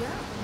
Yeah.